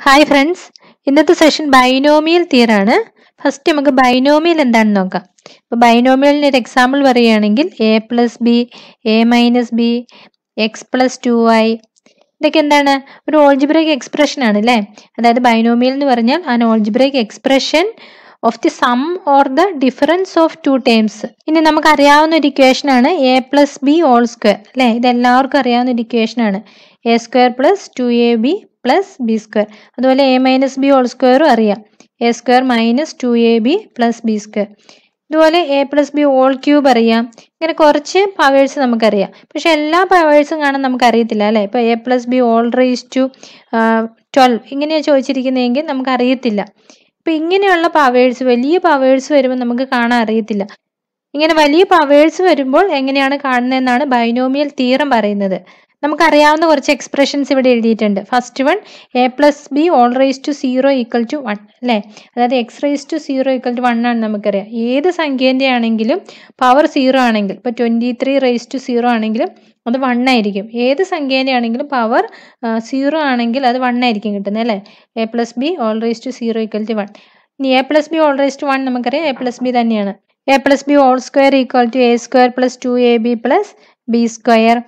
Hi friends ഇന്നത്തെ session binomial തിയറാണ് first നമുക്ക് ബൈനോമിയൽ എന്താണെന്ന് നോക്കാം. അപ്പോൾ ബൈനോമിയലിന് ഒരു എക്സാമ്പിൾ പറയുകയാണെങ്കിൽ a plus b a minus b x plus two i ഇതൊക്കെ എന്താണ്? ഒരു ഓൾജിബ്രേക്ക് എക്സ്പ്രഷൻ ആണ് അല്ലേ അതായത് ബൈനോമിയൽ എന്ന് പറഞ്ഞാൽ ആ algebraic expression of the sum or the difference of two terms ഇനി നമുക്ക് അറിയാവുന്ന ഒരു ഇക്വേഷൻ ആണ് a plus b whole square അല്ലേ ഇത് എല്ലാവർക്കും അറിയാവുന്ന ഒരു ഇക്വേഷൻ ആണ്. A square plus two a b plus b square അതുപോലെ എ മൈനസ് ബി ഹോൾ സ്ക്വയറും അറിയാം. A square minus two a b plus b square ഇതുപോലെ a plus b whole cube അറിയാം. ഇങ്ങനെ കുറച്ച് പവേഴ്സ് നമുക്കറിയാം. പക്ഷെ എല്ലാ പവേഴ്സും കാണാൻ നമുക്ക് അറിയത്തില്ല അല്ലേ ഇപ്പോൾ a plus b whole raise to twelve ഇങ്ങനെയാണ് ചോദിച്ചിരിക്കുന്നതെങ്കിൽ നമുക്ക് അറിയത്തില്ല ഇപ്പം ഇങ്ങനെയുള്ള പവേഴ്സ് വലിയ പവേഴ്സ് വരുമ്പോൾ നമുക്ക് കാണാൻ അറിയത്തില്ല. ഇങ്ങനെ വലിയ പവേഴ്സ് വരുമ്പോൾ എങ്ങനെയാണ് കാണുന്നതെന്നാണ് ബൈനോമിയൽ തീറം പറയുന്നത്. നമുക്കറിയാവുന്ന കുറച്ച് എക്സ്പ്രഷൻസ് ഇവിടെ എഴുതിയിട്ടുണ്ട്. First one a plus b whole raise to zero equal to one അല്ലേ? അതായത് x raise to zero equal to one ആണ് നമുക്കറിയാം. ഏത് സംഖ്യേന്റെ ആണെങ്കിലും പവർ സീറോ ആണെങ്കിൽ ഇപ്പോൾ twenty three raise to zero ആണെങ്കിലും അത് വൺ ആയിരിക്കും. ഏത് സംഖ്യേന്റെ ആണെങ്കിലും പവർ സീറോ ആണെങ്കിൽ അത് വൺ ആയിരിക്കും കിട്ടുന്നത് അല്ലേ? A plus b whole raise to zero equal to one ഇനി a plus b whole raise to one നമുക്കറിയാം. എ പ്ലസ് ബി തന്നെയാണ്. A plus b whole square equal to a square plus two a b plus b square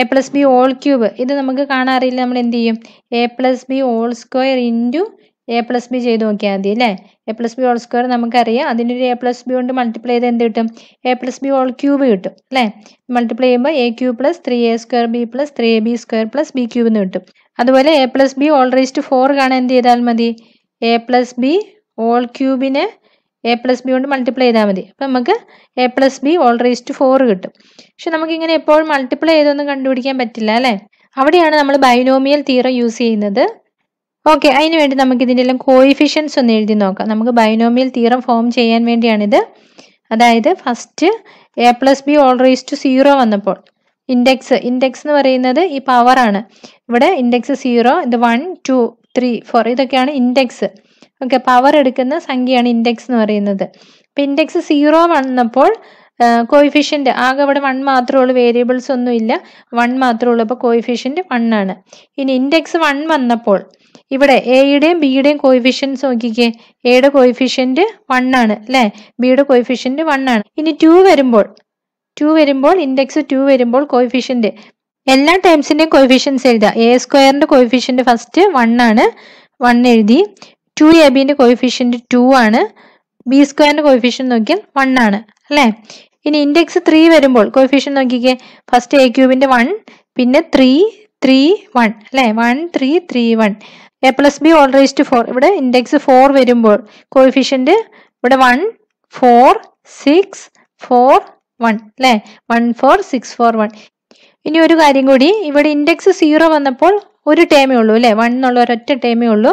a plus b whole cube ഇത് നമുക്ക് കാണാറില്ല നമ്മൾ എന്ത് ചെയ്യും? A plus b whole square into a plus b ചെയ്ത് നോക്കിയാൽ മതി അല്ലേ? A plus b whole square നമുക്കറിയാം. അതിനൊരു എ പ്ലസ് ബി കൊണ്ട് മൾട്ടിപ്ലൈ ചെയ്ത് എന്ത് കിട്ടും? A plus b whole cube കിട്ടും അല്ലേ? മൾട്ടിപ്ലൈ ചെയ്യുമ്പോൾ a cube plus three a square b plus three a b square plus b cube എന്ന് കിട്ടും. അതുപോലെ a plus b whole raise to four കാണാൻ എന്ത് ചെയ്താൽ മതി? എ പ്ലസ് ബി ഓൾ ക്യൂബിനെ എ പ്ലസ് ബി കൊണ്ട് മൾട്ടിപ്ലൈ ചെയ്താൽ മതി. അപ്പം നമുക്ക് a plus b whole raise to four കിട്ടും. പക്ഷെ നമുക്കിങ്ങനെ എപ്പോഴും മൾട്ടിപ്ലൈ ചെയ്തൊന്നും കണ്ടുപിടിക്കാൻ പറ്റില്ല അല്ലേ? അവിടെയാണ് നമ്മൾ ബൈനോമിയൽ തീറ യൂസ് ചെയ്യുന്നത്. ഓക്കെ അതിന് വേണ്ടി നമുക്ക് ഇതിന്റെ എല്ലാം കോയിഫിഷ്യൻസ് ഒന്ന് എഴുതി നോക്കാം. നമുക്ക് ബൈനോമിയൽ തീറം ഫോം ചെയ്യാൻ വേണ്ടിയാണിത്. അതായത് first a plus b whole raise to zero വന്നപ്പോൾ. ഇൻഡെക്സ് ഇൻഡെക്സ് എന്ന് പറയുന്നത് ഈ പവറാണ് ഇവിടെ ഇൻഡെക്സ് സീറോ ഇത് വൺ ടു ത്രീ ഫോർ ഇതൊക്കെയാണ് ഇൻഡെക്സ് ഓക്കെ പവർ എടുക്കുന്ന സംഖ്യയാണ് ഇൻഡെക്സ് എന്ന് പറയുന്നത്. അപ്പം ഇൻഡെക്സ് സീറോ വന്നപ്പോൾ കോയിഫിഷ്യന്റ് ആകെ അവിടെ വൺ മാത്രമേ ഉള്ളൂ വേരിയബിൾസ് ഒന്നും ഇല്ല. വൺ മാത്രമേ ഉള്ളൂ അപ്പോൾ കോയിഫിഷ്യന്റ് വൺ ആണ്. ഇനി ഇൻഡെക്സ് വൺ വന്നപ്പോൾ ഇവിടെ എയുടെയും ബിയുടെയും കോയിഫിഷ്യൻസ് നോക്കിക്കേ. എയുടെ കോയിഫിഷ്യന്റ് വൺ ആണ് അല്ലേ? ബിയുടെ കോയിഫിഷ്യന്റ് വൺ ആണ്. ഇനി ടു വരുമ്പോൾ ടു വരുമ്പോൾ ഇൻഡെക്സ് ടു വരുമ്പോൾ കോയിഫിഷ്യന്റ് എല്ലാ ടൈംസിന്റെയും കോയിഫിഷ്യൻസ് എഴുതുക. എ സ്ക്വയറിന്റെ കോയിഫിഷ്യന്റ് ഫസ്റ്റ് വൺ ആണ്. വൺ എഴുതി. ടു എ ബിന്റെ കോയിഫിഷ്യന്റ് ടു ആണ്. ബി സ്ക്വയറിന്റെ കോയിഫിഷ്യൻ നോക്കിയാൽ വൺ ആണ് അല്ലേ? ഇനി ഇൻഡെക്സ് ത്രീ വരുമ്പോൾ കോയിഫിഷ്യൻ നോക്കിക്കേ. ഫസ്റ്റ് എ ക്യൂബിന്റെ വൺ പിന്നെ ത്രീ ത്രീ വൺ അല്ലേ? One three three one a plus b whole raised four ഇവിടെ ഇൻഡെക്സ് ഫോർ വരുമ്പോൾ കോയിഫിഷ്യന്റ് ഇവിടെ one four six four one അല്ലേ? One four six four one ഇനി ഒരു കാര്യം കൂടി. ഇവിടെ ഇൻഡെക്സ് സീറോ വന്നപ്പോൾ ഒരു ടേമേ ഉള്ളൂ അല്ലേ? വൺ എന്നുള്ള ഒരൊറ്റ ടേമേ ഉള്ളൂ.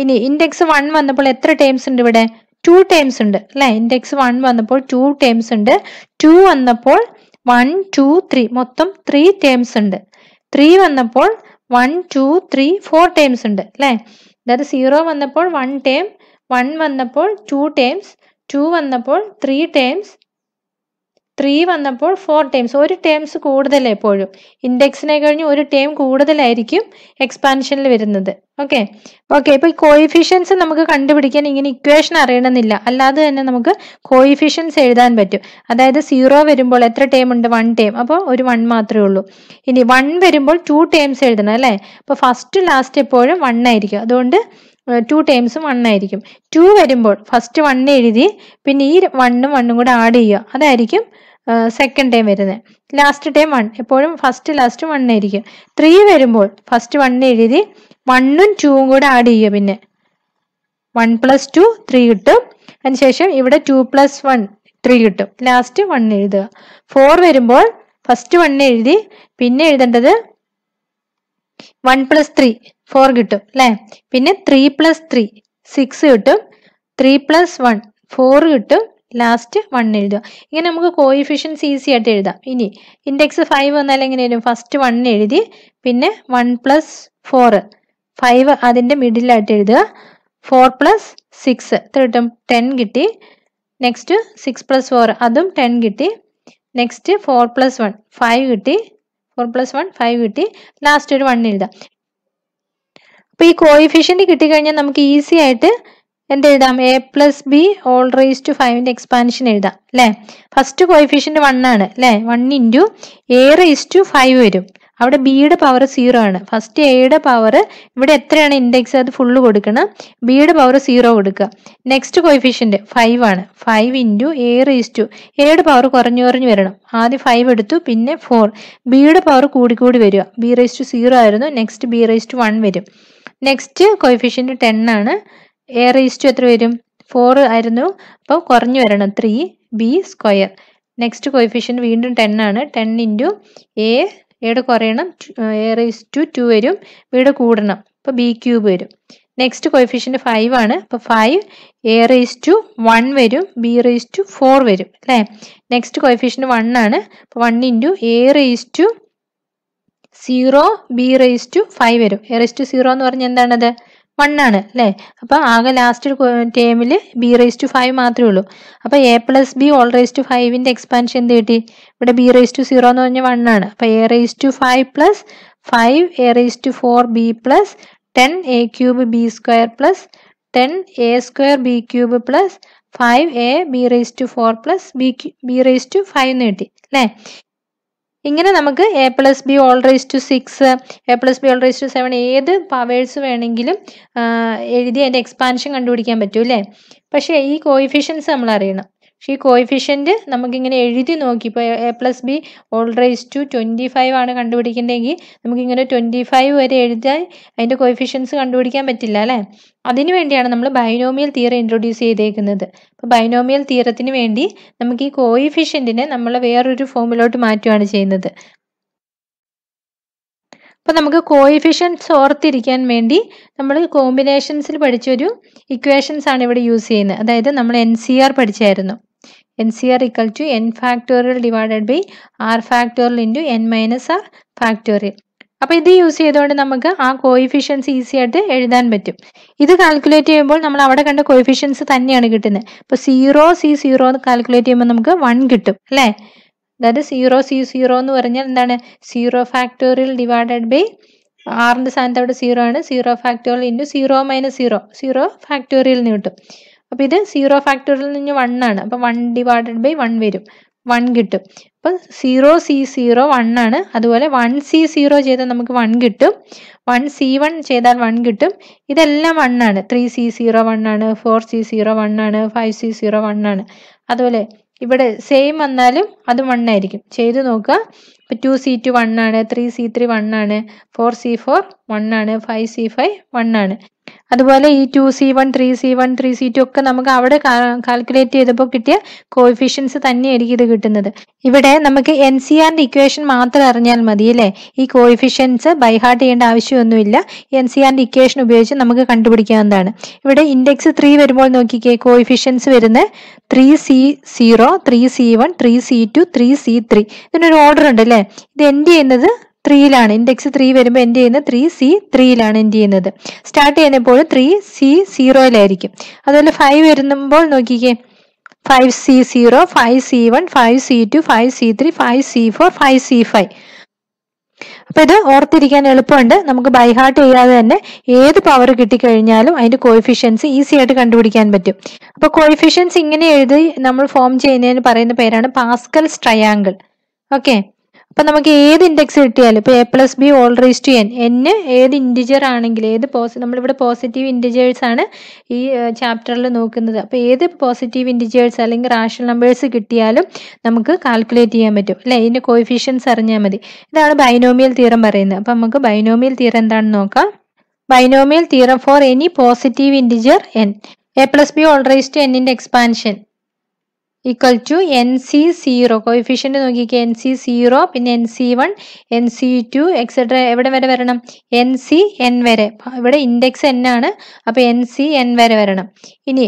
ഇനി ഇൻഡെക്സ് വൺ വന്നപ്പോൾ എത്ര ടേംസ് ഉണ്ട് ഇവിടെ? ടു ടേംസ് ഉണ്ട് അല്ലേ? ഇൻഡെക്സ് വൺ വന്നപ്പോൾ ടു ടേംസ് ഉണ്ട്. ടു വന്നപ്പോൾ വൺ ടു ത്രീ മൊത്തം ത്രീ ടേംസ് ഉണ്ട്. ത്രീ വന്നപ്പോൾ one two three four terms ഉണ്ട് അല്ലേ? അതായത് സീറോ വന്നപ്പോൾ വൺ ടേം വൺ വന്നപ്പോൾ ടു ടേംസ് ടു വന്നപ്പോൾ ത്രീ ടേംസ് ത്രീ വന്നപ്പോൾ ഫോർ ടേംസ് ഒരു ടേംസ് കൂടുതൽ എപ്പോഴും. ഇൻഡെക്സിനെ കഴിഞ്ഞ് ഒരു ടേം കൂടുതലായിരിക്കും എക്സ്പാൻഷനിൽ വരുന്നത്. ഓക്കെ ഓക്കെ ഇപ്പോൾ ഈ കോയിഫിഷ്യൻസ് നമുക്ക് കണ്ടുപിടിക്കാൻ ഇങ്ങനെ ഇക്വേഷൻ അറിയണമെന്നില്ല. അല്ലാതെ തന്നെ നമുക്ക് കോയിഫിഷ്യൻസ് എഴുതാൻ പറ്റും. അതായത് സീറോ വരുമ്പോൾ എത്ര ടേം ഉണ്ട്? വൺ ടേം അപ്പോൾ ഒരു വൺ മാത്രമേ ഉള്ളൂ. ഇനി വൺ വരുമ്പോൾ ടു ടേംസ് എഴുതണം അല്ലേ? അപ്പോൾ ഫസ്റ്റ് ലാസ്റ്റ് എപ്പോഴും വൺ ആയിരിക്കും. അതുകൊണ്ട് ടു ടൈംസും വൺ ആയിരിക്കും. ടു വരുമ്പോൾ ഫസ്റ്റ് വൺ എഴുതി പിന്നെ ഈ വണ്ണും വണ്ണും കൂടെ ആഡ് ചെയ്യുക. അതായിരിക്കും സെക്കൻഡ് ടൈം വരുന്നത്. ലാസ്റ്റ് ടൈം വൺ എപ്പോഴും ഫസ്റ്റ് ലാസ്റ്റ് വൺ ആയിരിക്കും. ത്രീ വരുമ്പോൾ ഫസ്റ്റ് വൺ എഴുതി വണ്ണും ടൂവും കൂടെ ആഡ് ചെയ്യുക പിന്നെ. വൺ പ്ലസ് ടു ത്രീ കിട്ടും. അതിനുശേഷം ഇവിടെ ടു പ്ലസ് വൺ ത്രീ കിട്ടും. ലാസ്റ്റ് വൺ എഴുതുക. ഫോർ വരുമ്പോൾ ഫസ്റ്റ് വൺ എഴുതി പിന്നെ എഴുതേണ്ടത് വൺ പ്ലസ് ത്രീ ഫോർ കിട്ടും അല്ലേ? പിന്നെ ത്രീ പ്ലസ് ത്രീ സിക്സ് കിട്ടും. ത്രീ പ്ലസ് വൺ ഫോർ കിട്ടും. ലാസ്റ്റ് വൺ എഴുതുക. ഇങ്ങനെ നമുക്ക് കോയിഫിഷ്യൻസ് ഈസി ആയിട്ട് എഴുതാം. ഇനി ഇൻഡെക്സ് ഫൈവ് വന്നാൽ എങ്ങനെ വരും ഫസ്റ്റ് വൺ എഴുതി പിന്നെ വൺ പ്ലസ് ഫോർ ഫൈവ് അതിന്റെ മിഡിലായിട്ട് എഴുതുക. ഫോർ പ്ലസ് സിക്സ് എത്ര കിട്ടും? ടെൻ കിട്ടി. നെക്സ്റ്റ് സിക്സ് പ്ലസ് ഫോർ അതും ടെൻ കിട്ടി. Next four plus one five കിട്ടി. ഫോർ പ്ലസ് വൺ ഫൈവ് കിട്ടി. ലാസ്റ്റ് ഒരു വൺ എഴുതാം. അപ്പോൾ ഈ കോയിഫിഷ്യന്റ് കിട്ടിക്കഴിഞ്ഞാൽ നമുക്ക് ഈസി ആയിട്ട് എന്ത് എഴുതാം? A plus b whole raise to ഫൈവിന്റെ expansion എഴുതാം അല്ലേ? ഫസ്റ്റ് കോയിഫിഷ്യന്റ് വൺ ആണ് അല്ലേ? One into a raise to five വരും. അവിടെ ബിയുടെ പവർ സീറോ ആണ്. ഫസ്റ്റ് എയുടെ പവർ ഇവിടെ എത്രയാണ് ഇൻഡെക്സ് അത് ഫുള്ള് കൊടുക്കണം. ബിയുടെ പവർ സീറോ കൊടുക്കുക. നെക്സ്റ്റ് കോയിഫിഷ്യന്റ് ഫൈവ് ആണ്. Five into a raise to എയുടെ പവർ കുറഞ്ഞു കുറഞ്ഞു വരണം. ആദ്യം ഫൈവ് എടുത്തു പിന്നെ ഫോർ ബിയുടെ പവർ കൂടി കൂടി വരിക. ബി റേസ് ടു സീറോ ആയിരുന്നു. Next B raise to one വരും. നെക്സ്റ്റ് കോയിഫിഷ്യന്റ് ടെൻ ആണ്. എ റേസ് ടു എത്ര വരും? ഫോർ ആയിരുന്നു. അപ്പോൾ കുറഞ്ഞു വരണം. Three B square next coefficient വീണ്ടും ടെൻ ആണ്. ടെൻ ഇന്റു എ എയുടെ കുറയണം. എ റേസ് ടു ടു വരും. ബിയുടെ കൂടണം. അപ്പോൾ ബി ക്യൂബ് വരും. നെക്സ്റ്റ് കോയിഫിഷ്യന്റ് ഫൈവ് ആണ്. അപ്പോൾ five a raise to one വരും. ബി റേസ് ടു ഫോർ വരും. അല്ലേ? നെക്സ്റ്റ് കോയിഫിഷ്യന്റ് വൺ ആണ്. അപ്പോൾ one into A raise to zero B raise to five വരും. എ റേസ് ടു സീറോ എന്ന് പറഞ്ഞാൽ എന്താണത്? വൺ ആണ് അല്ലേ? അപ്പോൾ ആകെ ലാസ്റ്റ് ടേമിൽ ബി റേസ് ടു ഫൈവ് മാത്രമേ ഉള്ളൂ. അപ്പോൾ a plus b whole raise to ഫൈവിന്റെ expansion എന്ത് കിട്ടി? ഇവിടെ ബി റേസ് ടു സീറോ എന്ന് പറഞ്ഞാൽ വൺ ആണ്. അപ്പോൾ a raise to five plus five a raise to four b plus ten a cube b square plus ten a square b cube plus five a b raise to four plus b b raise to five എന്ന് കിട്ടി അല്ലേ? ഇങ്ങനെ നമുക്ക് a plus b whole raise to six a plus b whole raise to seven ഏത് powers വേണമെങ്കിലും എഴുതി അതിന്റെ expansion കണ്ടുപിടിക്കാൻ പറ്റും അല്ലേ പക്ഷേ ഈ കോയിഫിഷ്യൻസ് നമ്മൾ അറിയണം. പക്ഷേ ഈ കോയിഫിഷ്യന്റ് നമുക്കിങ്ങനെ എഴുതി നോക്കി. ഇപ്പോൾ a plus b whole raise to twenty five ആണ് കണ്ടുപിടിക്കേണ്ടതെങ്കിൽ നമുക്കിങ്ങനെ ട്വന്റി ഫൈവ് വരെ എഴുതാൻ അതിന്റെ കോയിഫിഷ്യൻസ് കണ്ടുപിടിക്കാൻ പറ്റില്ല അല്ലേ? അതിനു വേണ്ടിയാണ് നമ്മൾ ബൈനോമിയൽ തിയറി ഇൻട്രൊഡ്യൂസ് ചെയ്തേക്കുന്നത്. അപ്പോൾ ബൈനോമിയൽ തിയറത്തിന് വേണ്ടി നമുക്ക് ഈ കോയിഫിഷ്യന്റിനെ നമ്മൾ വേറൊരു ഫോമിലോട്ട് മാറ്റുകയാണ് ചെയ്യുന്നത്. അപ്പോൾ നമുക്ക് കോയിഫിഷ്യൻസ് ഓർത്തിരിക്കാൻ വേണ്ടി നമ്മൾ കോമ്പിനേഷൻസിൽ പഠിച്ചൊരു ഇക്വേഷൻസ് ആണ് ഇവിടെ യൂസ് ചെയ്യുന്നത്. അതായത് നമ്മൾ N C R പഠിച്ചായിരുന്നു. N c r equal to n factorial divided by r factorial into n minus r factorial അപ്പോൾ ഇത് യൂസ് ചെയ്തുകൊണ്ട് നമുക്ക് ആ കോയിഫിഷ്യൻസ് ഈസി ആയിട്ട് എഴുതാൻ പറ്റും. ഇത് കാൽക്കുലേറ്റ് ചെയ്യുമ്പോൾ നമ്മൾ അവിടെ കണ്ട കോയിഫിഷ്യൻസ് തന്നെയാണ് കിട്ടുന്നത്. ഇപ്പോൾ സീറോ സി സീറോ എന്ന് കാൽക്കുലേറ്റ് ചെയ്യുമ്പോൾ നമുക്ക് വൺ കിട്ടും അല്ലേ? അതായത് സീറോ സി സീറോ എന്ന് പറഞ്ഞാൽ എന്താണ്? സീറോ ഫാക്ടോറിയൽ ഡിവൈഡഡ് ബൈ ആറിന്റെ സ്ഥാനത്ത് അവിടെ സീറോ ആണ്. Zero factorial into zero minus zero zero factorial എന്ന് കിട്ടും. അപ്പോൾ ഇത് സീറോ ഫാക്ടോറിയൽ നിന്ന് വൺ ആണ് അപ്പോൾ വൺ ഡിവൈഡഡ് ബൈ വൺ വരും വൺ കിട്ടും അപ്പം സീറോ സി സീറോ വൺ ആണ് അതുപോലെ വൺ സി സീറോ ചെയ്താൽ നമുക്ക് വൺ കിട്ടും വൺ സി വൺ ചെയ്താൽ വൺ കിട്ടും ഇതെല്ലാം വൺ ആണ് ത്രീ സി സീറോ വൺ ആണ് ഫോർ സി സീറോ വൺ ആണ് ഫൈവ് സി സീറോ വൺ ആണ് അതുപോലെ ഇവിടെ സെയിം വന്നാലും അത് വൺ ആയിരിക്കും ചെയ്ത് നോക്കുക ഇപ്പം ടു സി ടു വൺ ആണ് ത്രീ സി ത്രീ വൺ ആണ് ഫോർ സി ഫോർ വൺ ആണ് ഫൈവ് സി ഫൈവ് വൺ ആണ് അതുപോലെ ഈ two C one three C one three C two ഒക്കെ നമുക്ക് അവിടെ കാൽക്കുലേറ്റ് ചെയ്തപ്പോൾ കിട്ടിയ കോയിഫിഷ്യൻസ് തന്നെയായിരിക്കും ഇത് കിട്ടുന്നത്. ഇവിടെ നമുക്ക് എൻ സി ആറിന്റെ ഇക്വേഷൻ മാത്രം അറിഞ്ഞാൽ മതി അല്ലേ? ഈ കോയിഫിഷ്യൻസ് ബൈഹാർട്ട് ചെയ്യേണ്ട ആവശ്യമൊന്നുമില്ല. എൻ സി ആറിന്റെ ഇക്വേഷൻ ഉപയോഗിച്ച് നമുക്ക് കണ്ടുപിടിക്കാവുന്നതാണ്. ഇവിടെ ഇൻഡെക്സ് ത്രീ വരുമ്പോൾ നോക്കിക്കേ കോയിഫിഷ്യൻസ് വരുന്നത് three C zero three C one three C two three C three ഇതിനൊരു ഓർഡർ ഉണ്ട് അല്ലേ? ഇത് എൻഡ് ചെയ്യുന്നത്? ത്രീയിലാണ്. ഇൻഡെക്സ് ത്രീ വരുമ്പോൾ എൻഡ് ചെയ്യുന്നത്? ത്രീ സി ത്രീയിലാണ് എൻഡ് ചെയ്യുന്നത്? സ്റ്റാർട്ട് ചെയ്യുന്നപ്പോൾ ത്രീ സി സീറോയിലായിരിക്കും അതുപോലെ ഫൈവ് വരുമ്പോൾ നോക്കിക്കേ. Five C zero five C one five C two five C three five C four five C five അപ്പൊ ഇത് ഓർത്തിരിക്കാൻ എളുപ്പമുണ്ട്. നമുക്ക് ബൈഹാർട്ട് ചെയ്യാതെ തന്നെ ഏത് പവർ കിട്ടിക്കഴിഞ്ഞാലും അതിന്റെ കോയിഫിഷ്യൻസ് ഈസി ആയിട്ട് കണ്ടുപിടിക്കാൻ പറ്റും. അപ്പൊ കോയിഫിഷ്യൻസ് ഇങ്ങനെ എഴുതി നമ്മൾ ഫോം ചെയ്യുന്നതിന് പറയുന്ന പേരാണ് പാസ്കൽസ് ട്രയാങ്കിൾ ഓക്കെ അപ്പൊ നമുക്ക് ഏത് ഇൻഡെക്സ് കിട്ടിയാലും ഇപ്പൊ A plus B whole raise to N N ഏത് ഇൻഡിജർ ആണെങ്കിൽ ഏത് പോസി നമ്മളിവിടെ പോസിറ്റീവ് ഇൻഡിജേഴ്സ് ആണ് ഈ ചാപ്റ്ററിൽ നോക്കുന്നത്. അപ്പൊ ഏത് പോസിറ്റീവ് ഇൻഡിജേഴ്സ് അല്ലെങ്കിൽ റാഷണൽ നമ്പേഴ്സ് കിട്ടിയാലും നമുക്ക് കാൽക്കുലേറ്റ് ചെയ്യാൻ പറ്റും. അല്ലെ? ഇതിന്റെ കോയിഫിഷ്യൻസ് അറിഞ്ഞാൽ മതി. ഇതാണ് ബൈനോമിയൽ തീരം പറയുന്നത്. അപ്പൊ നമുക്ക് ബൈനോമിയൽ തീരം എന്താണെന്ന് നോക്കാം. Binomial theorem for any positive integer N A plus B whole raise to എന്നിന്റെ expansion equal to N C zero coefficient നോക്കിക്കുക N C zero പിന്നെ N C one N C two etcetera എവിടെ വരെ വരണം? N C N വരെ. ഇവിടെ index N ആണ്. അപ്പോൾ N C N വരെ വരണം. ഇനി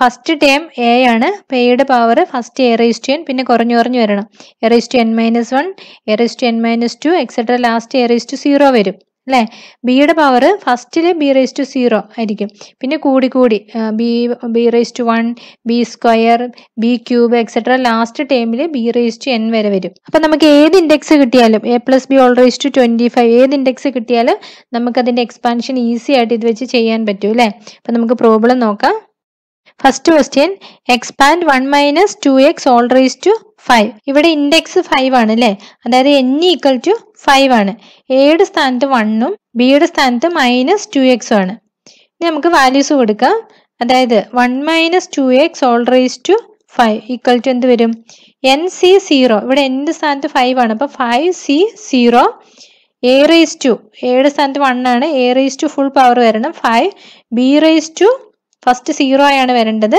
ഫസ്റ്റ് ടേം എ ആണ്. അപ്പോൾ എയുടെ power first A raise to N പിന്നെ കുറഞ്ഞു കുറഞ്ഞു വരണം. A raise to N minus one A raise to N minus two etcetera last A raise to zero വരും. അല്ലേ? ബിയുടെ പവർ ഫസ്റ്റിൽ ബി റേസ് ടു സീറോ ആയിരിക്കും. പിന്നെ കൂടി കൂടി B B raise to one B square B cube etcetera last ടേമിൽ B raise to N വരെ വരും. അപ്പം നമുക്ക് ഏത് ഇൻഡെക്സ് കിട്ടിയാലും A plus B whole raise to twenty five ഏത് ഇൻഡെക്സ് കിട്ടിയാലും നമുക്കതിന്റെ എക്സ്പാൻഷൻ ഈസി ആയിട്ട് ഇത് വെച്ച് ചെയ്യാൻ പറ്റും അല്ലേ? അപ്പം നമുക്ക് പ്രോബ്ലം നോക്കാം. First question expand one minus two X whole raise to five ഇവിടെ ഇൻഡെക്സ് ഫൈവ് ആണ് അല്ലേ അതായത് എൻ ഈക്വൽ ടു ഫൈവ് ആണ്. എയുടെ സ്ഥാനത്ത് വണ്ണും ബിയുടെ സ്ഥാനത്ത് മൈനസ് ടു എക്സും ആണ്. ഇനി നമുക്ക് വാല്യൂസ് കൊടുക്കാം. അതായത് one minus two X whole raise to five equal to എന്ത് വരും? എൻ സി സീറോ ഇവിടെ എന്റെ സ്ഥാനത്ത് ഫൈവ് ആണ്. അപ്പോൾ five C zero A raise to എയുടെ സ്ഥാനത്ത് വൺ ആണ്. A raise to full power വരണം. Five B raise to first zero ആണ് വരേണ്ടത്.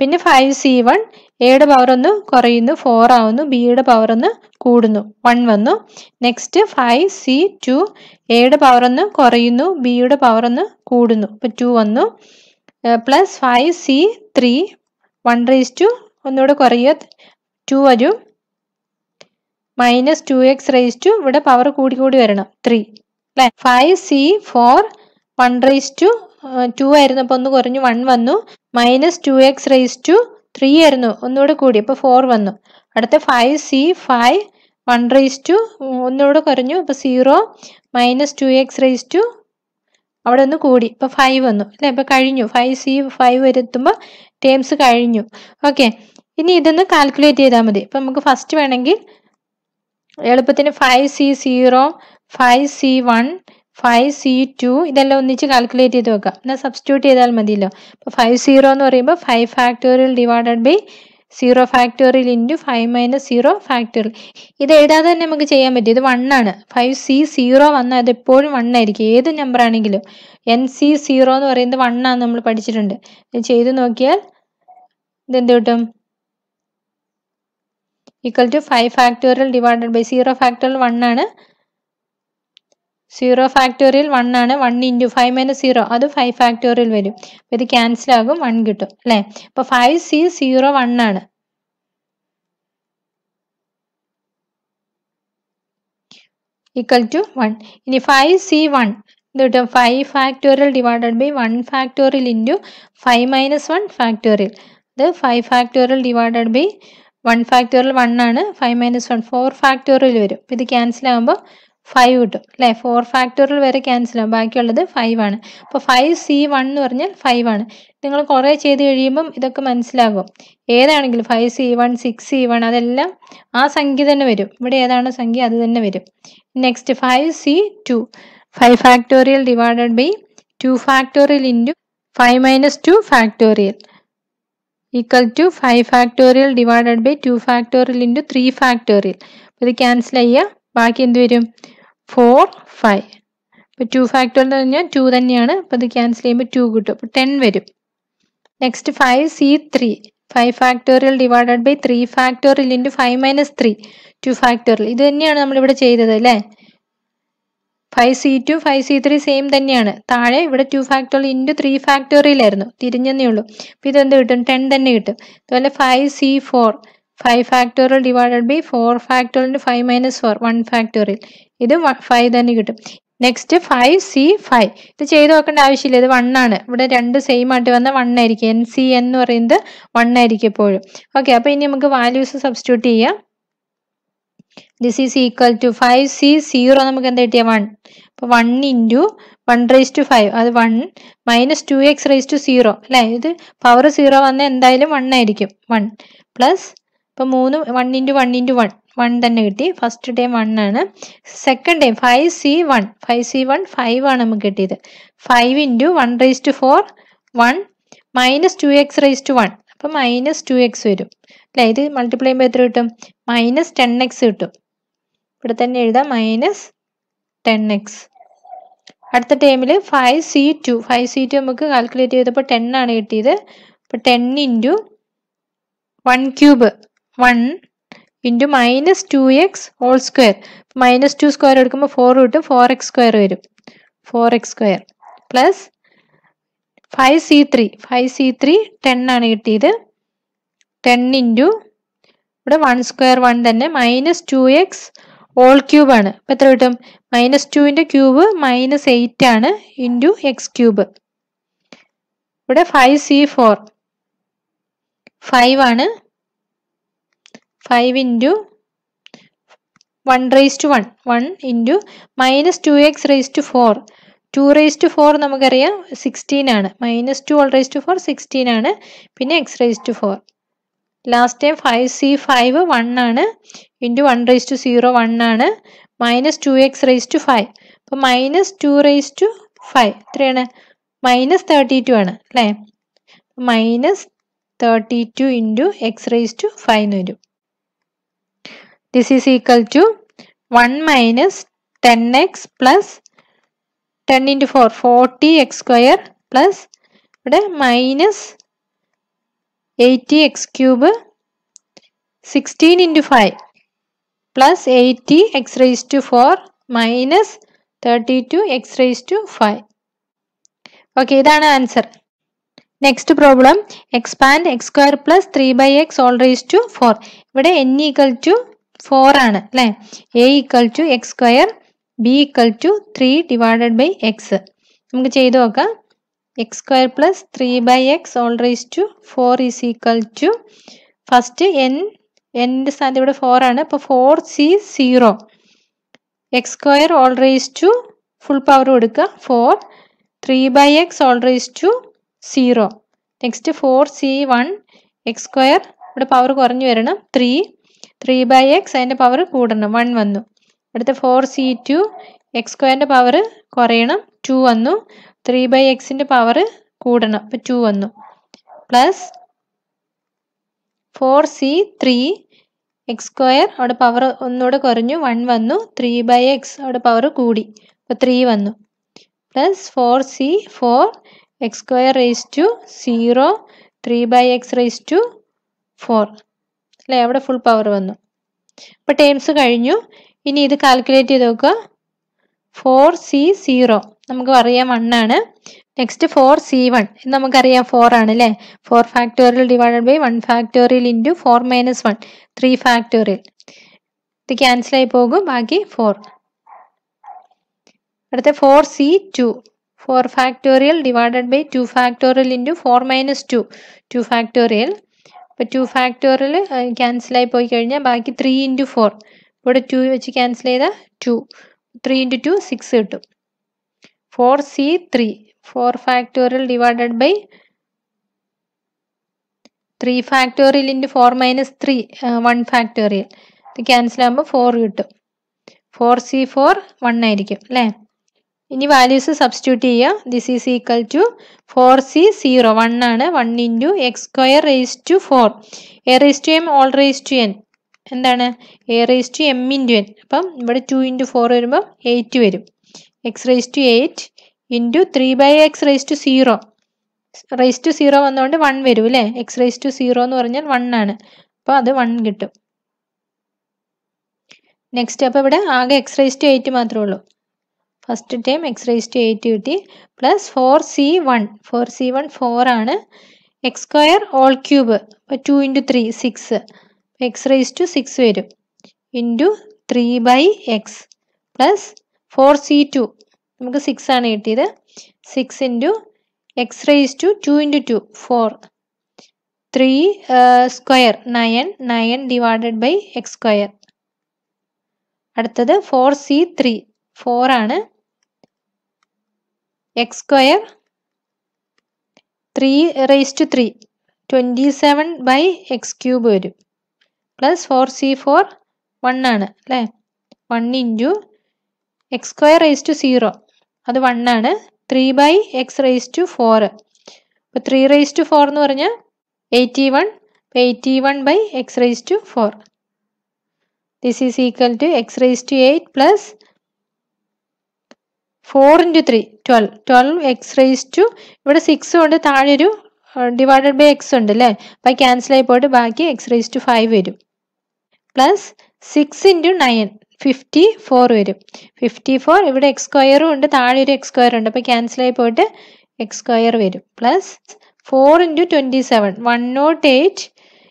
പിന്നെ ഫൈവ് സി വൺ എയുടെ പവർ ഒന്ന് കുറയുന്നു ഫോർ ആവുന്നു ബിയുടെ പവർ ഒന്ന് കൂടുന്നു വൺ വന്നു. നെക്സ്റ്റ് ഫൈവ് സി ടു എയുടെ പവർ ഒന്ന് കുറയുന്നു ബിയുടെ പവർ ഒന്ന് കൂടുന്നു. ഇപ്പം ടു വന്നു. Plus five C three one raise to ഒന്നുകൂടെ കുറയുക. ടു വരും. Minus two X raise to ഇവിടെ പവർ കൂടി കൂടി വരണം. ത്രീ അല്ലേ? Five C four one raise to two ആയിരുന്നു. അപ്പോൾ ഒന്ന് കുറഞ്ഞു വൺ വന്നു. Minus two X raise to three ആയിരുന്നു. ഒന്നുകൂടെ കൂടി അപ്പോൾ ഫോർ വന്നു. അടുത്ത five C five one raise to ഒന്നുകൂടെ കുറഞ്ഞു. അപ്പോൾ zero minus two X raise to അവിടെ ഒന്ന് കൂടി. ഇപ്പോൾ ഫൈവ് വന്നു. അല്ലേ? ഇപ്പോൾ കഴിഞ്ഞു. ഫൈവ് സി ഫൈവ് വരുത്തുമ്പോൾ ടേംസ് കഴിഞ്ഞു. ഓക്കെ ഇനി ഇതൊന്ന് കാൽക്കുലേറ്റ് ചെയ്താൽ മതി. ഇപ്പം നമുക്ക് ഫസ്റ്റ് വേണമെങ്കിൽ എളുപ്പത്തിന് five C zero five C one five C two ഇതെല്ലാം ഒന്നിച്ച് കാൽക്കുലേറ്റ് ചെയ്ത് വെക്കാം. എന്നാൽ സബ്സ്റ്റിറ്റ്യൂട്ട് ചെയ്താൽ മതിയല്ലോ. അപ്പോൾ ഫൈവ് സീറോ എന്ന് പറയുമ്പോൾ five factorial divided by zero factorial into five minus zero factorial ഇത് എഴുതാതെ തന്നെ നമുക്ക് ചെയ്യാൻ പറ്റും. ഇത് വൺ ആണ്. ഫൈവ് സി സീറോ വന്നാൽ അത് എപ്പോഴും വൺ ആയിരിക്കും. ഏത് നമ്പർ ആണെങ്കിലും. എൻ സി സീറോ എന്ന് പറയുന്നത് വൺ ആണ് നമ്മൾ പഠിച്ചിട്ടുണ്ട്. ഇത് ചെയ്ത് നോക്കിയാൽ ഇതെന്ത് കിട്ടും? Equal to five factorial divided by zero factorial one ആണ്. സീറോ ഫാക്ടോറിയൽ വൺ ആണ്. One into five minus zero. അത് ഫൈവ് ഫാക്ടോറിയൽ വരും. അപ്പോൾ ഇത് ക്യാൻസൽ ആകും. വൺ കിട്ടും. അല്ലേ? അപ്പോൾ ഫൈവ് സി സീറോ വൺ ആണ്. ഈക്വൽ ടു വൺ ഇനി ഫൈവ് സി വൺ. ഇത് കിട്ടും. Five factorial divided by one factorial into five minus one factorial. അത് five factorial divided by one factorial one ആണ്. Five minus one. Four factorial വരും. അപ്പം ഇത് cancel ആകുമ്പോൾ ഫൈവ് കിട്ടും. അല്ലേ? ഫോർ ഫാക്ടോറിയൽ വരെ ക്യാൻസൽ ആവും. ബാക്കിയുള്ളത് ഫൈവ് ആണ്. അപ്പോൾ ഫൈവ് സി വൺ എന്ന് പറഞ്ഞാൽ ഫൈവ് ആണ്. നിങ്ങൾ കുറേ ചെയ്ത് കഴിയുമ്പം ഇതൊക്കെ മനസ്സിലാകും. ഏതാണെങ്കിലും five C one six C one അതെല്ലാം ആ സംഖ്യ തന്നെ വരും. ഇവിടെ ഏതാണ് സംഖ്യ? അത് തന്നെ വരും. Next five C two five factorial divided by two factorial into five minus two factorial equal to five factorial divided by two factorial into three factorial ഇത് ക്യാൻസൽ ചെയ്യുക. ബാക്കി എന്ത് വരും ഫോർ ഫൈവ് ഇപ്പോൾ ടു ഫാക്ടോറിയൽ എന്ന് പറഞ്ഞാൽ to തന്നെയാണ്. അപ്പോൾ ഇത് ക്യാൻസൽ ചെയ്യുമ്പോൾ ടു കിട്ടും. അപ്പോൾ ടെൻ വരും. Next five C three five factorial divided by three factorial into five minus three two factorial ഇത് തന്നെയാണ് നമ്മളിവിടെ ചെയ്തത് അല്ലേ? Five C two five C three same തന്നെയാണ്. താഴെ ഇവിടെ ടു ഫാക്ടോറിയൽ ഇന്റു ത്രീ ഫാക്ടോറിയലായിരുന്നു തിരിഞ്ഞെന്നേ ഉള്ളൂ. അപ്പോൾ ഇതെന്ത് കിട്ടും? ടെൻ തന്നെ കിട്ടും. അതുപോലെ five C four five factorial divided by four factorial five minus four one factorial ഇത് ഫൈവ് തന്നെ കിട്ടും. നെക്സ്റ്റ് ഫൈവ് സി ഫൈവ് ഇത് ചെയ്ത് നോക്കേണ്ട ആവശ്യമില്ല. ഇത് വൺ ആണ്. ഇവിടെ രണ്ട് സെയിം ആയിട്ട് വന്ന വൺ ആയിരിക്കും. എൻ സി എന്ന് പറയുന്നത് വൺ ആയിരിക്കും എപ്പോഴും. ഓക്കെ അപ്പോൾ ഇനി നമുക്ക് വാല്യൂസ് സബ്സ്റ്റിറ്റ്യൂട്ട് ചെയ്യാം. This is equal to five C zero നമുക്ക് എന്താ കിട്ടിയ? വൺ അപ്പോൾ one into one raise to five അത് one minus two X raise to zero അല്ലേ? ഇത് പവർ സീറോ വന്നാൽ എന്തായാലും വൺ ആയിരിക്കും. വൺ പ്ലസ് ഇപ്പോൾ മൂന്ന് one into one into one one തന്നെ കിട്ടി. ഫസ്റ്റ് ടൈം വൺ ആണ്. Second time five C one five C one five ആണ് നമുക്ക് കിട്ടിയത്. Five into one raise to four one minus two X raise to one അപ്പം minus two X വരും. അല്ലേ? ഇത് മൾട്ടിപ്ലൈ ചെയ്യുമ്പോൾ എത്ര കിട്ടും? മൈനസ് ടെൻ എക്സ് കിട്ടും. ഇവിടെ തന്നെ എഴുതാം. മൈനസ് ടെൻ എക്സ് അടുത്ത ടൈമിൽ five C two five C two നമുക്ക് കാൽക്കുലേറ്റ് ചെയ്തപ്പോൾ ടെൻ ആണ് കിട്ടിയത്. അപ്പോൾ ten into one cube one into minus two x whole square. Minus two square എടുക്കുമ്പോൾ ഫോർ കിട്ടും ഫോർ എക്സ് സ്ക്വയർ വരും. Four x square plus five C three. Five C three ten ആണ് കിട്ടിയത്. Ten into ഇവിടെ one square one തന്നെ minus two x whole cube ആണ്. അപ്പം എത്ര കിട്ടും? മൈനസ് ടുവിന്റെ ക്യൂബ് മൈനസ് എയ്റ്റ് ആണ് ഇന്റു എക്സ് ക്യൂബ്. ഇവിടെ ഫൈവ് സി ഫോർ. ഫൈവ് ആണ്. Five into one raise to one one into minus two X raise to four two raise to four നമുക്കറിയാം sixteen ആണ്. Minus two whole raise to four sixteen ആണ്. പിന്നെ X raise to four last time five C five one ആണ്. Into one raise to zero one ആണ്. Minus two X raise to five അപ്പോൾ minus two raise to five എത്രയാണ് minus thirty two ആണ് അല്ലേ? Minus thirty two into X raise to five എന്ന് വരും. This is equal to one minus ten X plus ten into four forty X square plus ഇവിടെ minus eighty X cube sixteen into five plus eighty X raise to four minus thirty two X raise to five okay ഇതാണ് answer next problem expand X square plus three by X whole raise to four ഇവിടെ N equal to four ആണ് അല്ലേ? A equal to X square B equal to three divided by X നമുക്ക് ചെയ്തു നോക്കാം. X square plus three by X whole raise to four is equal to first N എന്റെ സ്ഥാനത്ത് ഇവിടെ four ആണ്. അപ്പോൾ four C zero X square whole raise to full power കൊടുക്കുക. Four three by X whole raise to zero next four C one X square ഇവിടെ power കുറഞ്ഞു വരണം. Three three by X അതിന്റെ പവർ കൂടണം. One വന്നു. അടുത്ത four C two X സ്ക്വയറിന്റെ power കുറയണം. ടു വന്നു. ത്രീ ബൈ എക്സിന്റെ പവർ കൂടണം. അപ്പം ടു വന്നു. Plus four C three X square അവിടെ പവർ ഒന്നുകൂടെ കുറഞ്ഞു. വൺ വന്നു. ത്രീ ബൈ എക്സ് അവിടെ പവർ കൂടി. അപ്പോൾ ത്രീ വന്നു. Plus four C four X square raise to zero three by X raise to four അല്ലേ? അവിടെ ഫുൾ പവർ വന്നു. അപ്പോൾ ടേംസ് കഴിഞ്ഞു. ഇനി ഇത് കാൽക്കുലേറ്റ് ചെയ്ത് നോക്കുക. ഫോർ സി സീറോ നമുക്ക് അറിയാം വൺ ആണ്. നെക്സ്റ്റ് ഫോർ സി വൺ നമുക്കറിയാം ഫോർ ആണ് അല്ലേ? Four factorial divided by one factorial into four minus one three factorial ഇത് ക്യാൻസൽ ആയി പോകും. ബാക്കി ഫോർ അടുത്ത four C two four factorial divided by two factorial into four minus two two factorial ഇപ്പോൾ two ഫാക്ടോറിൽ ക്യാൻസലായി പോയി കഴിഞ്ഞാൽ ബാക്കി ത്രീ ഇന്റു ഫോർ ഇവിടെ ടു വെച്ച് ക്യാൻസൽ ചെയ്താൽ two three into two six കിട്ടും. Four C three four factorial divided by three factorial into four minus three one factorial ഇത് ക്യാൻസൽ ആകുമ്പോൾ ഫോർ കിട്ടും. ഫോർ സി ഫോർ വൺ ആയിരിക്കും അല്ലേ? ഇനി വാല്യൂസ് സബ്സ്റ്റിറ്റ്യൂട്ട് ചെയ്യുക this is equal to four C zero one ആണ്. One into x square raise to four a raise to m whole raise to n എന്താണ്? A raise to m into n അപ്പം ഇവിടെ two into four വരുമ്പോൾ eight വരും. X raise to eight into three by x raise to zero raise to zero വന്നുകൊണ്ട് one വരും അല്ലേ? X raise to zero എന്ന് പറഞ്ഞാൽ വൺ ആണ്. അപ്പോൾ അത് വൺ കിട്ടും. നെക്സ്റ്റ് അപ്പോൾ ഇവിടെ ആകെ എക്സ് റേസ് ടു എയ്റ്റ് മാത്രമേ ഉള്ളൂ. First time x raise to eight കിട്ടി plus four C one four C one four ആണ് എക്സ് സ്ക്വയർ ഓൾ ക്യൂബ് അപ്പോൾ two into three six x raise to six വരും. Into three by x plus four C two നമുക്ക് six ആണ് കിട്ടിയത്. Six into x raise to two into two four three square nine nine divided by x square അടുത്തത് four C three four ആണ്. X square three raise to three twenty seven by x cube വരും. Plus four C four one ആണ് അല്ലേ? One into x square raise to zero അത് one ആണ്. Three by x raise to four അപ്പോൾ three raise to four എന്ന് പറഞ്ഞാൽ eighty one eighty one by x raise to four this is equal to x raise to eight plus four into three twelve twelve x raise to ഇവിടെ six ഉണ്ട് താഴെ ഒരു divided by X ഉണ്ട് അല്ലേ? അപ്പം cancel ആയി പോയിട്ട് ബാക്കി എക്സ് റേസ് ടു ഫൈവ് വരും. Plus six into nine fifty four വരും. ഫിഫ്റ്റി ഫോർ ഇവിടെ എക്സ് സ്ക്വയറും ഉണ്ട് താഴെ ഒരു എക്സ് സ്ക്വയർ ഉണ്ട്. അപ്പോൾ ക്യാൻസൽ ആയി പോയിട്ട് എക്സ് സ്ക്വയർ വരും. Plus four into twenty seven one nought eight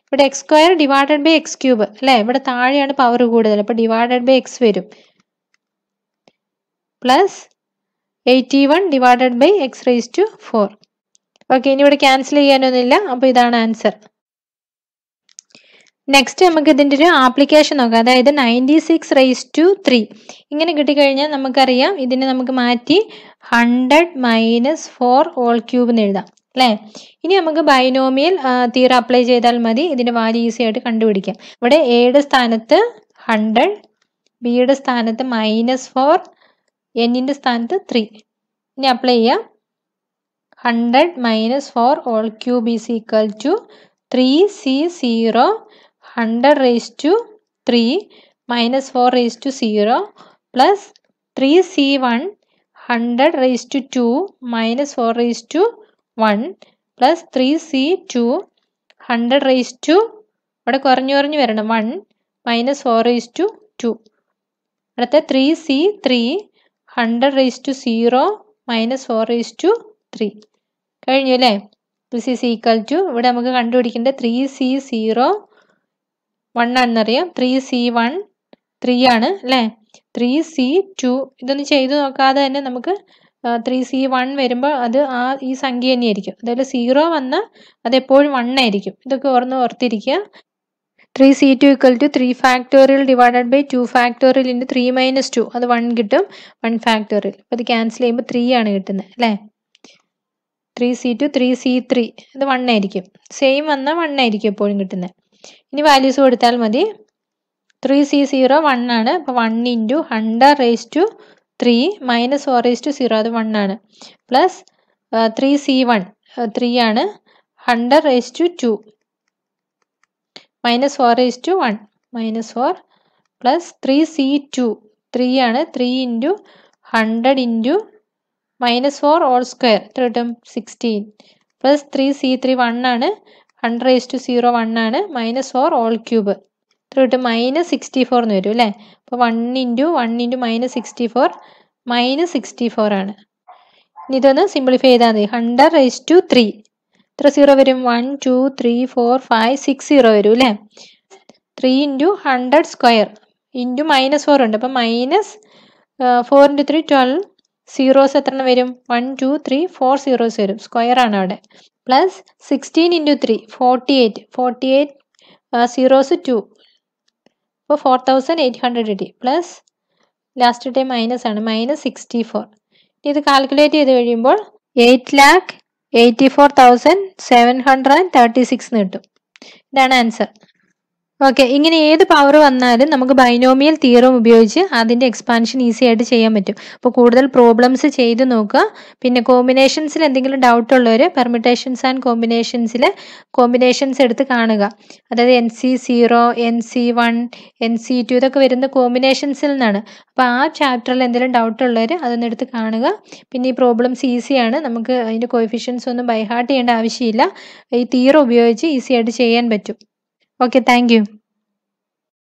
ഇവിടെ x square divided by x cube അല്ലേ? ഇവിടെ താഴെയാണ് പവർ കൂടുതൽ. അപ്പോൾ ഡിവൈഡഡ് ബൈ എക്സ് വരും. Plus eighty one divided by x raise to four okay ഇനി ഇവിടെ ക്യാൻസൽ ചെയ്യാനൊന്നുമില്ല അപ്പോൾ ഇതാണ് ആൻസർ നെക്സ്റ്റ് നമുക്ക് ഇതിന്റെ ഒരു ആപ്ലിക്കേഷൻ നോക്കാം. അതായത് ninety six raise to three ഇങ്ങനെ കിട്ടിക്കഴിഞ്ഞാൽ നമുക്കറിയാം ഇതിനെ നമുക്ക് മാറ്റി hundred minus four whole cube എന്ന് എഴുതാം അല്ലേ? ഇനി നമുക്ക് ബൈനോമിയൽ തീറ അപ്ലൈ ചെയ്താൽ മതി. ഇതിന്റെ വാല്യൂ ഈസി ആയിട്ട് കണ്ടുപിടിക്കാം. ഇവിടെ എയുടെ സ്ഥാനത്ത് ഹൺഡ്രഡ് ബിയുടെ സ്ഥാനത്ത് മൈനസ് ഫോർ എന്നിന്റെ സ്ഥാനത്ത് ത്രീ ഇനി അപ്ലൈ ചെയ്യാം. Hundred minus four whole cube is equal to three C zero hundred raise to three minus four raise to zero plus three C one hundred raise to two minus four raise to one plus three C two hundred raise to ഇവിടെ കുറഞ്ഞു കുറഞ്ഞു വരണം. One minus four raise to two അടുത്ത three C three hundred raise to zero minus four raise to three കഴിഞ്ഞു അല്ലേ this is equal to ഇവിടെ നമുക്ക് കണ്ടുപിടിക്കേണ്ടത് ത്രീ സി സീറോ വൺ ആണെന്നറിയാം. ത്രീ സി വൺ ത്രീ ആണ് അല്ലേ? ത്രീ സി ടു ഇതൊന്നും ചെയ്തു നോക്കാതെ തന്നെ നമുക്ക് ത്രീ സി വൺ വരുമ്പോൾ അത് ആ ഈ സംഖ്യ തന്നെയായിരിക്കും. അതായത് സീറോ വന്നാൽ അത് എപ്പോഴും വൺ ആയിരിക്കും. ഇതൊക്കെ ഓർന്ന് ഓർത്തിരിക്കുക. Three C two equal to three factorial divided by two factorial into three minus two അത് വൺ കിട്ടും വൺ ഫാക്ടോറിയൽ അപ്പോൾ അത് ക്യാൻസൽ ചെയ്യുമ്പോൾ ത്രീ ആണ് കിട്ടുന്നത് അല്ലേ? Three C two three C three ഇത് വൺ ആയിരിക്കും. സെയിം വന്നാൽ വൺ ആയിരിക്കും എപ്പോഴും കിട്ടുന്നത് ഇനി വാല്യൂസ് കൊടുത്താൽ മതി. ത്രീ സി സീറോ വൺ ആണ്. അപ്പോൾ one into hundred raise to three minus four raise to zero അത് വൺ ആണ്. Plus three C one three ആണ്. Hundred raise to two minus four is to one. Minus four plus three C two. Three ആണ് three into hundred into minus four whole square. എത്ര കിട്ടും? Sixteen. Plus three C three one ആണ്. Hundred is to zero one ആണ്. Minus four whole cube. എത്ര കിട്ടും? Minus sixty four എന്ന് വരും അല്ലേ? അപ്പോൾ one into one into minus sixty four minus sixty four ആണ്. ഇനി ഇതൊന്ന് സിംപ്ലിഫൈ ചെയ്താൽ മതി. Hundred raise to three. എത്ര സീറോ വരും? One two three four five six zero വരും അല്ലേ three into hundred square into minus four ഉണ്ട്. അപ്പം minus four into three twelve zeros എത്ര എണ്ണം വരും? One two three four zeros വരും. സ്ക്വയർ ആണ് അവിടെ. Plus sixteen into three forty eight forty eight zeros two അപ്പോൾ ഫോർ തൗസൻഡ് എയ്റ്റ് ഹൺഡ്രഡ് കിട്ടി. പ്ലസ് ലാസ്റ്റ് ഡേ മൈനസ് ആണ്. മൈനസ് സിക്സ്റ്റി ഫോർ ഇത് കാൽക്കുലേറ്റ് ചെയ്ത് കഴിയുമ്പോൾ eight lakh eighty four thousand seven hundred and thirty six കിട്ടും. ഇതാണ് answer. Okay ഇങ്ങനെ ഏത് പവർ വന്നാലും നമുക്ക് ബൈനോമിയൽ തിയറം ഉപയോഗിച്ച് അതിന്റെ എക്സ്പാൻഷൻ ഈസി ആയിട്ട് ചെയ്യാൻ പറ്റും. അപ്പോൾ കൂടുതൽ പ്രോബ്ലംസ് ചെയ്ത് നോക്കുക. പിന്നെ കോമ്പിനേഷൻസിൽ എന്തെങ്കിലും ഡൗട്ട് ഉള്ളവർ പെർമിറ്റേഷൻസ് ആൻഡ് കോമ്പിനേഷൻസിൽ കോമ്പിനേഷൻസ് എടുത്ത് കാണുക. അതായത് n C zero n C one n C two ഇതൊക്കെ വരുന്ന കോമ്പിനേഷൻസിൽ നിന്നാണ്. അപ്പോൾ ആ ചാപ്റ്ററിൽ എന്തെങ്കിലും ഡൗട്ട് ഉള്ളവർ അതൊന്ന് എടുത്ത് കാണുക. പിന്നെ ഈ പ്രോബ്ലംസ് ഈസിയാണ് നമുക്ക് അതിന്റെ കോഫിഷ്യൻസ് ഒന്നും ബൈഹാർട്ട് ചെയ്യേണ്ട ആവശ്യമില്ല. ഈ തീറ ഉപയോഗിച്ച് ഈസി ആയിട്ട് ചെയ്യാൻ പറ്റും. Okay thank